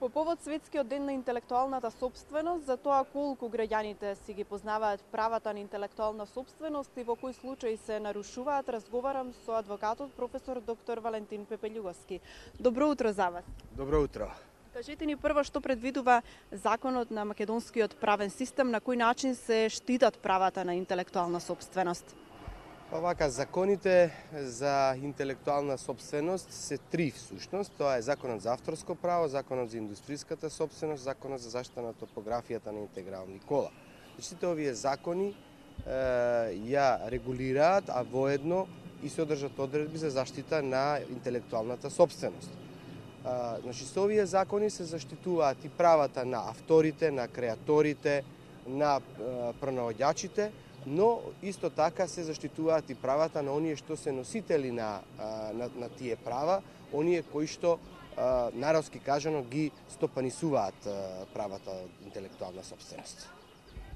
По повод Светскиот ден на интелектуалната собственост, за тоа колку граѓаните си ги познаваат правата на интелектуална собственост и во кои случаи се нарушуваат, разговарам со адвокатот професор доктор Валентин Пепелјуговски. Добро утро за вас. Добро утро. Кажете ни прво што предвидува законот на македонскиот правен систем, на кој начин се штитат правата на интелектуална собственост? Па вака, законите за интелектуална собственост се три всушност. Тоа е законот за авторско право, законот за индустријската собственост, законот за заштита на топографијата на интегрални кола. Значи, Сите овие закони е, ја регулираат, а воедно и се одржат одредби за заштита на интелектуалната собственост. А, значи, со овие закони се заштитуваат и правата на авторите, на креаторите, на пронаоѓачите, но исто така се заштитуваат и правата на оние што се носители на, на, на тие права, оние кои што народски кажано ги стопанисуваат правата интелектуална собственост.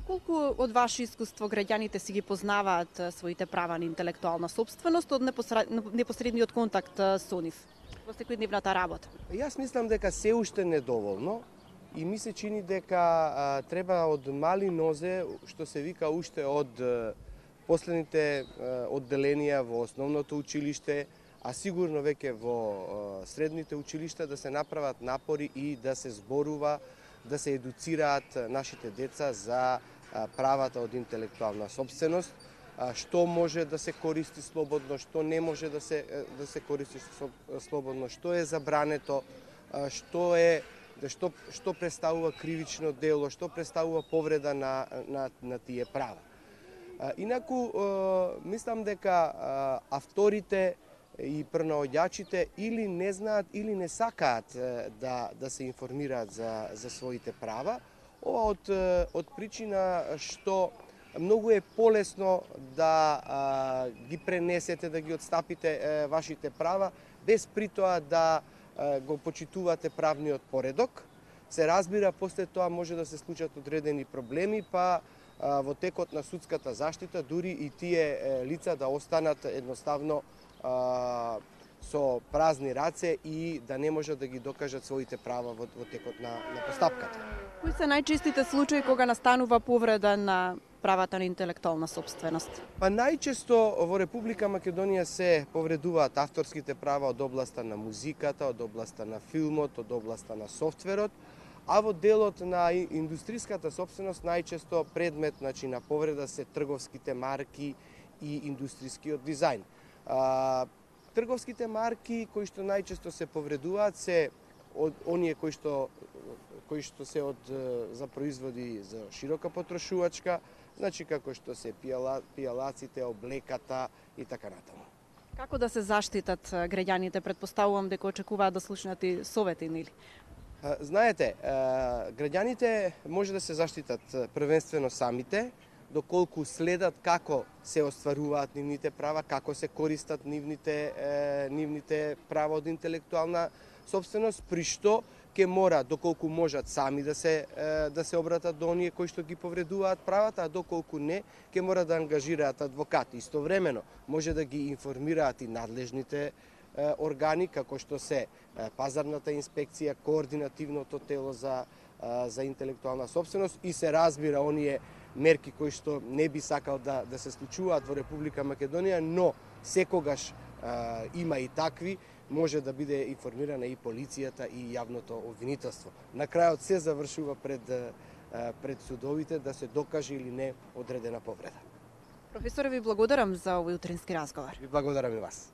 Колку од ваше искуство граѓаните си ги познаваат своите права на интелектуална собственост од непосредниот контакт со нив во секојдневната работа? Јас мислам дека се уште недоволно, и ми се чини дека а, треба од мали нозе, што се вика уште од а, последните а, одделенија во основното училиште, а сигурно веќе во а, средните училишта да се направат напори и да се зборува, да се едуцираат нашите деца за а, правата од интелектуална собственост, а, што може да се користи слободно, што не може да се да се користи слободно, што е забрането, а, што е Да, што, што представува кривично дело, што представува повреда на, на, на тие права. Инаку, мислам дека авторите и пронаоѓачите или не знаат или не сакаат да, да се информираат за, за своите права. Ова од, од причина што многу е полесно да а, ги пренесете, да ги отстапите вашите права, без притоа да го почитувате правниот поредок. Се разбира, после тоа може да се случат одредени проблеми, па во текот на судската заштита дури и тие лица да останат едноставно со празни раце и да не можат да ги докажат своите права во, во текот на, на постапката. Кои се најчестите случаи кога настанува повреда на правата на интелектуална собственост? Па најчесто во Република Македонија се повредуваат авторските права од областа на музиката, од областа на филмот, од областа на софтверот, а во делот на индустријската собственост најчесто предмет значи, на повреда се трговските марки и индустријскиот дизајн. А, трговските марки кои што најчесто се повредуваат се од оние кои што кои што се од за производи за широка потрошувачка, значи како што се пијала, пијалаците, облеката и така натаму. Како да се заштитат граѓаните? Предпоставувам дека очекуваат да слушнат и совети, нели? Знаете, граѓаните може да се заштитат првенствено самите, доколку следат како се остваруваат нивните права, како се користат нивните, нивните права од интелектуална собственост, при што ќе мора доколку можат сами да се да се обратат до оние кои што ги повредуваат правата, а доколку не, ќе мора да ангажираат адвокати. Истовремено може да ги информираат и надлежните органи како што се пазарната инспекција, координативното тело за за интелектуална собственост и се разбира оние мерки кои што не би сакал да да се случуваат во Република Македонија, но секогаш а, има и такви може да биде информирана и полицијата и јавното обвинителство. На крајот се завршува пред пред судовите да се докаже или не одредена повреда. Професоре, ви благодарам за овој утрински разговор. Ви благодарам и вас.